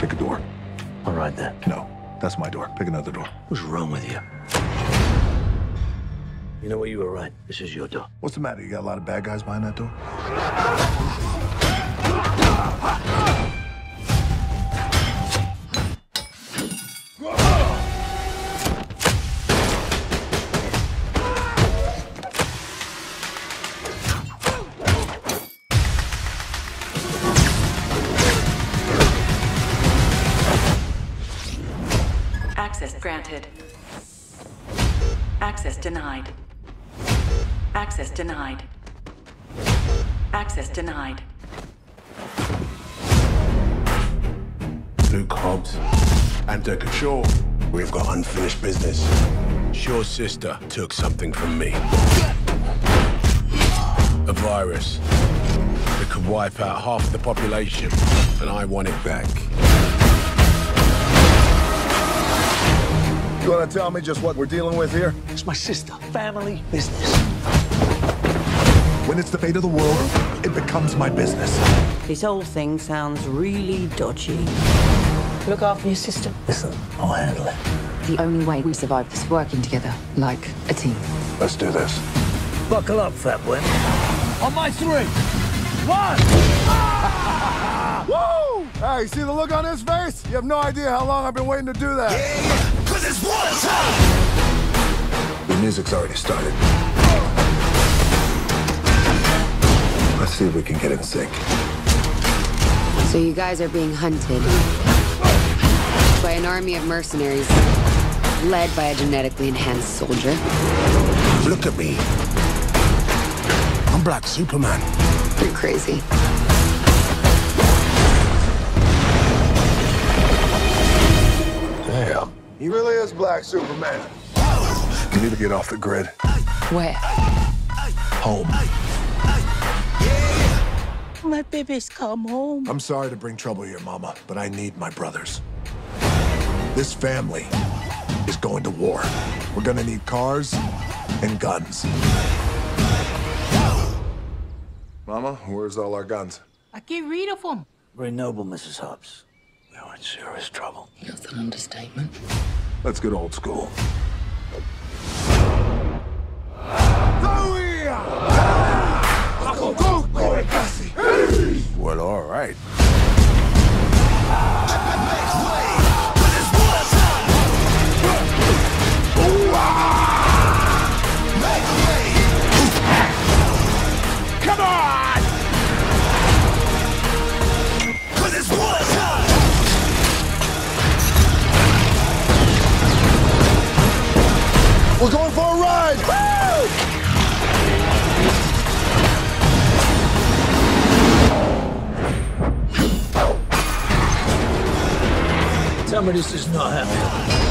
Pick a door. All right then. No, that's my door. Pick another door. What's wrong with you? You know what? You were right. This is your door. What's the matter? You got a lot of bad guys behind that door? Access granted. Access denied. Access denied. Access denied. Luke Hobbs and Deckard Shaw. We've got unfinished business. Shaw's sister took something from me. A virus that could wipe out half the population, and I want it back. You want to tell me just what we're dealing with here? It's my sister. Family business. When it's the fate of the world, it becomes my business. This whole thing sounds really dodgy. Look after your sister. Listen, I'll handle it. The only way we survive is working together, like a team. Let's do this. Buckle up, fat boy. On my three. One. Woo! Hey, see the look on his face? You have no idea how long I've been waiting to do that. Cause it's wartime! The music's already started. Let's see if we can get in sync. So you guys are being hunted by an army of mercenaries led by a genetically enhanced soldier. Look at me. I'm Black Superman. You're crazy. Damn. He really is Black Superman. You need to get off the grid. Where? Home. My baby's come home. I'm sorry to bring trouble here, Mama, but I need my brothers. This family is going to war. We're gonna need cars and guns. Mama, where's all our guns? I get rid of them. Very noble, Mrs. Hobbs. We are in serious trouble. That's an understatement. Let's get old school. Well, all right. This is not happening.